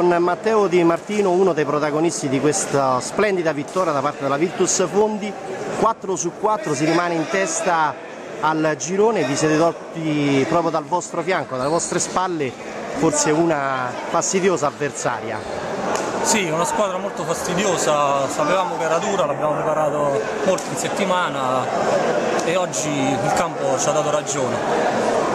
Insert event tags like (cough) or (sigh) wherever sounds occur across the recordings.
con Matteo Di Martino, uno dei protagonisti di questa splendida vittoria da parte della Virtus Fondi, 4 su 4 si rimane in testa al girone, vi siete tolti proprio dal vostro fianco, dalle vostre spalle, forse una fastidiosa avversaria. Sì, una squadra molto fastidiosa, sapevamo che era dura, l'abbiamo preparato molto in settimana e oggi il campo ci ha dato ragione.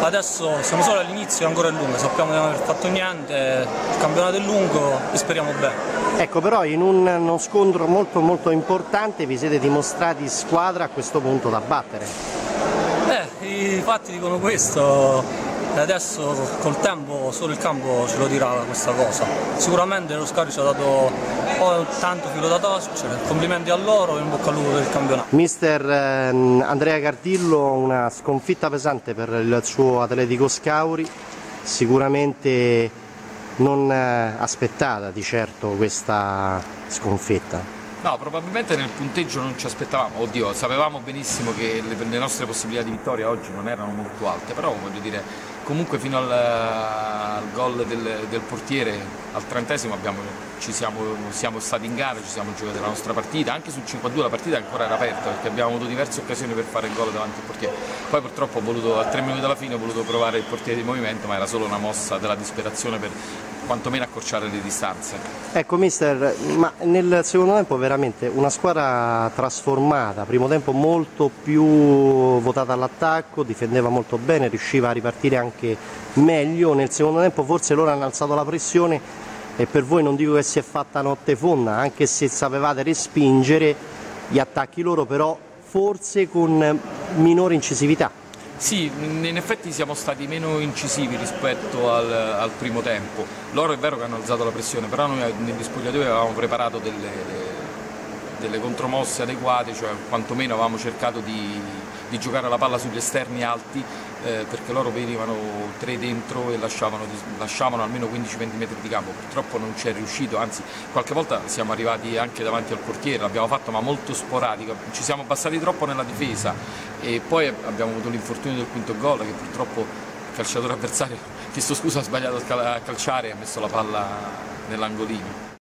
Adesso siamo solo all'inizio e ancora è lungo, sappiamo di non aver fatto niente, il campionato è lungo e speriamo bene. Ecco però in un, uno scontro molto molto importante vi siete dimostrati squadra a questo punto da battere. Eh, i fatti dicono questo, e adesso col tempo solo il campo ce lo dirà questa cosa. Sicuramente lo Scari ci ha dato tanto filo da torcere, complimenti a loro e in bocca al lupo per il campionato. Mister ehm, Andrea Cardillo, una sconfitta pesante per il suo Atletico Scauri, sicuramente non eh, aspettata di certo questa sconfitta. No, probabilmente nel punteggio non ci aspettavamo, oddio, sapevamo benissimo che le, le nostre possibilità di vittoria oggi non erano molto alte, però voglio dire, comunque fino al, al gol del, del, portiere, al trentesimo abbiamo, siamo, siamo, stati in gara, ci siamo giocati la nostra partita, anche sul 5-2 la partita ancora era aperta perché abbiamo avuto diverse occasioni per fare il gol davanti al portiere. Poi purtroppo voluto, a tre minuti alla fine ho voluto provare il portiere di movimento, ma era solo una mossa della disperazione per quantomeno accorciare le distanze. Ecco mister, ma nel secondo tempo veramente una squadra trasformata, primo tempo molto più votata all'attacco, difendeva molto bene, riusciva a ripartire anche meglio, nel secondo tempo forse loro hanno alzato la pressione e per voi non dico che si è fatta notte fonda, anche se sapevate respingere gli attacchi loro, però forse con minore incisività. Sì, in effetti siamo stati meno incisivi rispetto al, al, primo tempo. Loro è vero che hanno alzato la pressione, però noi negli spogliatoi avevamo preparato delle, delle contromosse adeguate, cioè quantomeno avevamo cercato di, di giocare la palla sugli esterni alti eh, perché loro venivano tre dentro e lasciavano, lasciavano almeno 15-20 metri di campo, purtroppo non ci è riuscito, anzi qualche volta siamo arrivati anche davanti al portiere, l'abbiamo fatto ma molto sporadico, ci siamo abbassati troppo nella difesa e poi abbiamo avuto l'infortunio del quinto gol che purtroppo il calciatore avversario, (laughs) chiesto scusa, ha sbagliato a calciare e ha messo la palla nell'angolino.